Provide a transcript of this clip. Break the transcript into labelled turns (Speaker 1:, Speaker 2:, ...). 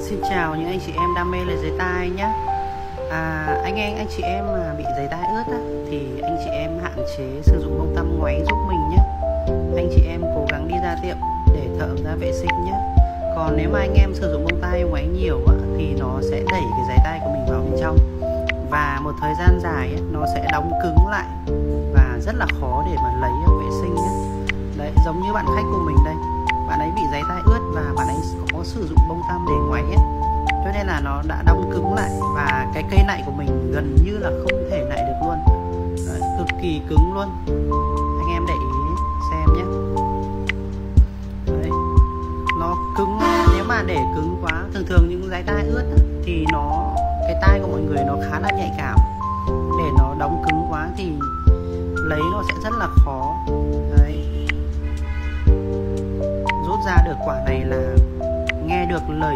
Speaker 1: Xin chào những anh chị em đam mê là giấy tai nhé à, Anh em anh chị em mà bị giấy tai ướt á, Thì anh chị em hạn chế sử dụng bông tăm ngoáy giúp mình nhé Anh chị em cố gắng đi ra tiệm để thợ ra vệ sinh nhé Còn nếu mà anh em sử dụng bông tai ngoáy nhiều á, Thì nó sẽ đẩy cái giấy tai của mình vào bên trong. Và một thời gian dài á, nó sẽ đóng cứng lại Và rất là khó để mà lấy vệ sinh nhé Đấy giống như bạn khách của mình đây. Bạn ấy bị giấy tai ướt ngoài bông cho nên là nó đã đóng cứng lại và cái cây nạy của mình gần như là không thể nạy được luôn. Đấy, cực kỳ cứng luôn. Anh em để ý xem nhé. Đấy, nó cứng. Nếu mà để cứng quá thường thường những dái tai ướt thì nó cái tai của mọi người nó khá là nhạy cảm. Để nó đóng cứng quá thì lấy nó sẽ rất là khó. Đấy. Rút ra được quả này là nghe được lời